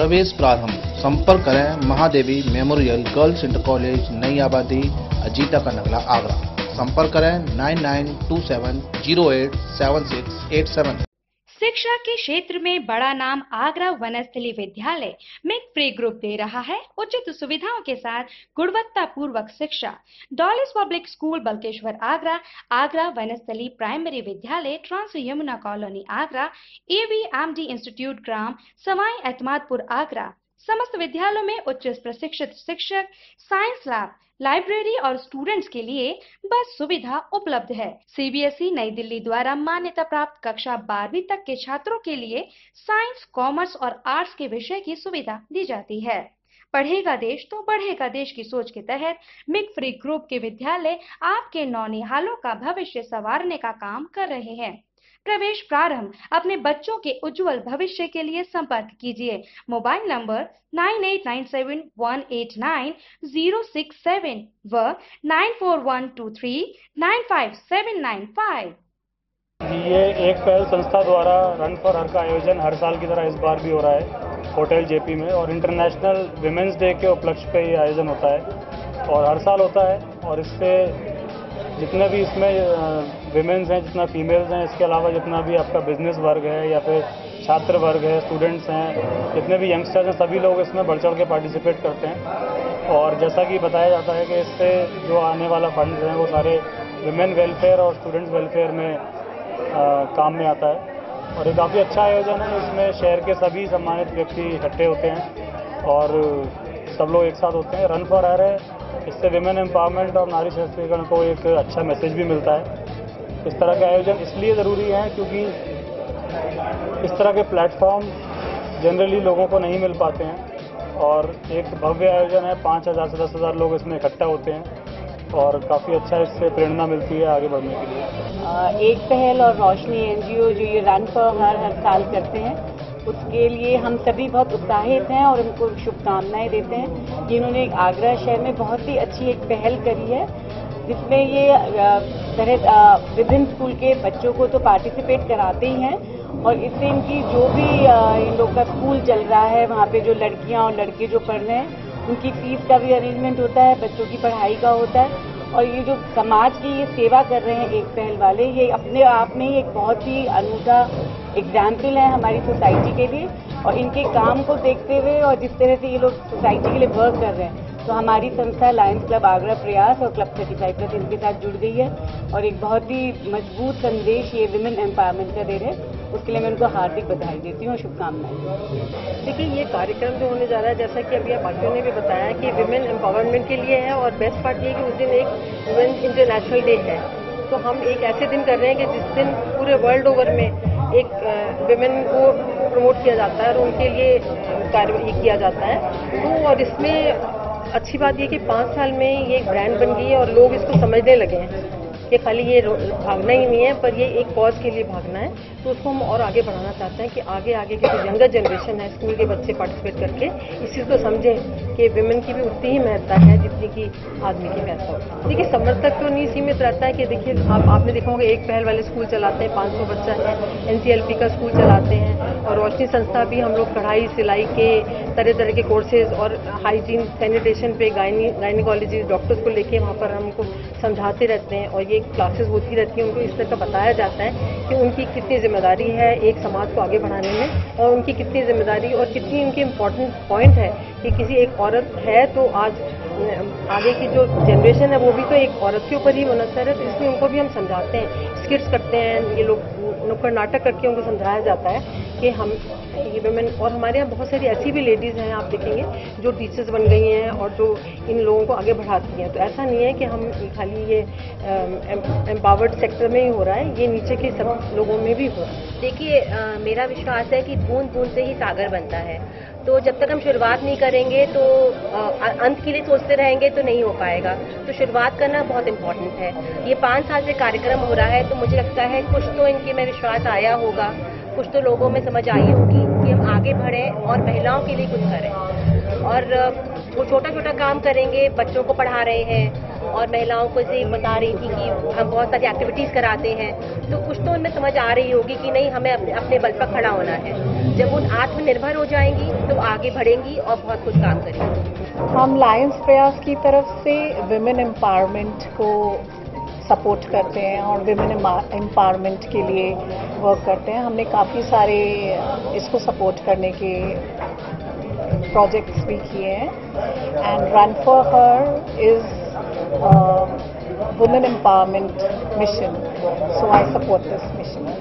प्रवेश प्रारंभ। संपर्क करें Mahadevi memorial girls inter college, नई आबादी, अजीता का नगला आगरा। संपर्क करें nine nine two seven zero eight seven six eight seven. शिक्षा के क्षेत्र में बड़ा नाम आगरा वनस्थली विद्यालय में फ्री ग्रुप दे रहा है। उचित सुविधाओं के साथ गुणवत्ता पूर्वक शिक्षा। Dolly's public school Balkeshwar Agra Agra Vanasthali primary विद्यालय trans Yamuna colony Agra. AV MD institute ग्राम, सवाई एतमादपुर, आगरा। समस्त विद्यालयों में उच्च प्रशिक्षित शिक्षक साइंस लैब लाइब्रेरी और स्टूडेंट्स के लिए बस सुविधा उपलब्ध है। सीबीएसई नई दिल्ली द्वारा मान्यता प्राप्त कक्षा बारहवीं तक के छात्रों के लिए साइंस कॉमर्स और आर्ट्स के विषय की सुविधा दी जाती है। पढ़ेगा देश तो बढ़ेगा देश की सोच के तहत मिक फ्री ग्रुप के विद्यालय आपके नौनिहालों का भविष्य संवारने का काम कर रहे हैं। प्रवेश प्रारंभ। अपने बच्चों के उज्जवल भविष्य के लिए संपर्क कीजिए। Mobile number nine eight nine seven one eight nine zero six seven व nine four one two three nine five seven nine five. ये एक पहल संस्था द्वारा रन फॉर हर का आयोजन हर साल की तरह इस बार भी हो रहा है, होटल जेपी में, और इंटरनेशनल विमेंस डे के उपलक्ष्य पे ये आयोजन होता है, और हर साल होता है, और इससे जितने भी इसमें विमेंस हैं जितना फीमेल्स हैं इसके अलावा जितना भी आपका बिज़नेस वर्ग है या फिर छात्र वर्ग है स्टूडेंट्स हैं जितने भी यंगस्टर्स हैं सभी लोग इसमें बढ़ चढ़ के पार्टिसिपेट करते हैं। और जैसा कि बताया जाता है कि इससे जो आने वाला फंड हैं वो सारे विमेन वेलफेयर और स्टूडेंट्स वेलफेयर में आ, काम में आता है। और ये काफ़ी अच्छा आयोजन है इसमें शहर के सभी सम्मानित व्यक्ति इकट्ठे होते हैं और सब लोग एक साथ होते हैं। रन फॉर आर है इससे विमेन एम्पावरमेंट और नारी सशक्तिकरण को एक अच्छा मैसेज भी मिलता है। इस तरह के आयोजन इसलिए ज़रूरी हैं क्योंकि इस तरह के प्लेटफॉर्म जनरली लोगों को नहीं मिल पाते हैं और एक भव्य आयोजन है, पाँच हज़ार से दस हज़ार लोग इसमें इकट्ठा होते हैं और काफ़ी अच्छा इससे प्रेरणा मिलती है आगे बढ़ने के लिए। एक पहल और रोशनी, एनजीओ जो ये रन फॉर हर हर साल करते हैं उसके लिए हम सभी बहुत उत्साहित हैं और उनको शुभकामनाएँ देते हैं कि इन्होंने आगरा शहर में बहुत ही अच्छी एक पहल करी है। जिसमें ये तरह विभिन्न स्कूल के बच्चों को तो पार्टिसिपेट कराते ही हैं और इससे इनकी जो भी इन लोग का स्कूल चल रहा है, वहाँ पे जो लड़कियाँ और लड़के जो पढ़ रहे हैं, उनकी फ़ीस का भी अरेंजमेंट होता है, बच्चों की पढ़ाई का होता है और ये जो समाज की ये सेवा कर रहे हैं एक पहल वाले, ये अपने आप में ही एक बहुत ही अनूठा एग्ज़ाम्पल है हमारी सोसाइटी के लिए और इनके काम को देखते हुए और जिस तरह से ये लोग सोसाइटी के लिए वर्क कर रहे हैं। तो हमारी संस्था लायंस क्लब आगरा प्रयास और क्लब थर्टी फाइव प्लस इनके साथ जुड़ गई है और एक बहुत ही मज़बूत संदेश ये विमेन एम्पावरमेंट का दे रहे हैं। उसके लिए मैं उनको हार्दिक बधाई देती हूँ शुभकामनाएँ देखिए, ये कार्यक्रम जो होने जा रहा है, जैसा कि अभी आप बाकियों ने भी बताया कि विमेन एम्पावरमेंट के लिए है और बेस्ट पार्ट ये कि उस दिन एक वुमेन इंटरनेशनल डे है। तो हम एक ऐसे दिन कर रहे हैं कि जिस दिन पूरे वर्ल्ड ओवर में एक विमेन को प्रमोट किया जाता है और उनके लिए कार्य किया जाता है। तो और इसमें अच्छी बात ये कि पाँच साल में ये एक ब्रांड बन गई है और लोग इसको समझने लगे हैं कि खाली ये भागना ही नहीं है, पर ये एक कॉज के लिए भागना है। तो उसको हम और आगे बढ़ाना चाहते हैं कि आगे आगे की जो यंगर जनरेशन है स्कूल के बच्चे पार्टिसिपेट करके इस चीज़ को समझें। कि विमेन की भी उतनी ही महत्ता है जितनी की आदमी की महत्ता देखिए समर तक तो नहीं सीमित रहता है कि देखिए, आप, आपने देखा होगा, एक पहल वाले स्कूल चलाते हैं, पाँच बच्चा है एन का स्कूल चलाते हैं, और रोशनी संस्था भी हम लोग कढ़ाई सिलाई के तरह तरह के कोर्सेज और हाइजीन सैनिटेशन पे गायनी गायनिकोलॉजी डॉक्टर्स को लेके वहाँ पर हमको समझाते रहते हैं, और ये क्लासेस होती रहती हैं, उनको इस तरह का बताया जाता है कि उनकी कितनी ज़िम्मेदारी है एक समाज को आगे बढ़ाने में, और उनकी कितनी ज़िम्मेदारी और कितनी उनकी इम्पोर्टेंट पॉइंट है कि किसी एक औरत है तो आज आगे की जो जनरेशन है, वो भी तो एक औरत के ऊपर ही मुनसर है तो इसलिए उनको भी हम समझाते हैं स्किट्स करते हैं, ये लोग, नुक्कड़ नाटक करके उनको समझाया जाता है कि हम ये वुमेन और हमारे यहाँ बहुत सारी ऐसी भी लेडीज़ हैं, आप देखेंगे, जो टीचर्स बन गई हैं, और जो इन लोगों को आगे बढ़ाती हैं। तो ऐसा नहीं है कि हम खाली ये एम्पावर्ड सेक्टर में ही हो रहा है, ये नीचे के सब लोगों में भी हो रहा है। देखिए मेरा विश्वास है कि बूंद बूंद से ही सागर बनता है। तो जब तक हम शुरुआत नहीं करेंगे तो अंत के लिए सोचते रहेंगे तो नहीं हो पाएगा। तो शुरुआत करना बहुत इम्पोर्टेंट है। ये पाँच साल से कार्यक्रम हो रहा है तो मुझे लगता है कुछ तो इनके में विश्वास आया होगा, कुछ तो लोगों में समझ आई होगी कि हम आगे बढ़ें और महिलाओं के लिए कुछ करें। और वो छोटा छोटा काम करेंगे, बच्चों को पढ़ा रहे हैं और महिलाओं को से बता रही थी कि हम बहुत सारी एक्टिविटीज़ कराते हैं। तो कुछ तो उनमें समझ आ रही होगी कि नहीं, हमें अपने अपने बल पर खड़ा होना है। जब वो आत्मनिर्भर हो जाएँगी तो आगे बढ़ेंगी और बहुत कुछ काम करेंगी। हम लायंस प्रयास की तरफ़ से विमेन एम्पावरमेंट को सपोर्ट करते हैं और विमेन एम्पावरमेंट के लिए वर्क करते हैं। हमने काफ़ी सारे इसको सपोर्ट करने के प्रोजेक्ट्स भी किए हैं। And run for her is uh, women empowerment mission. So I support this mission.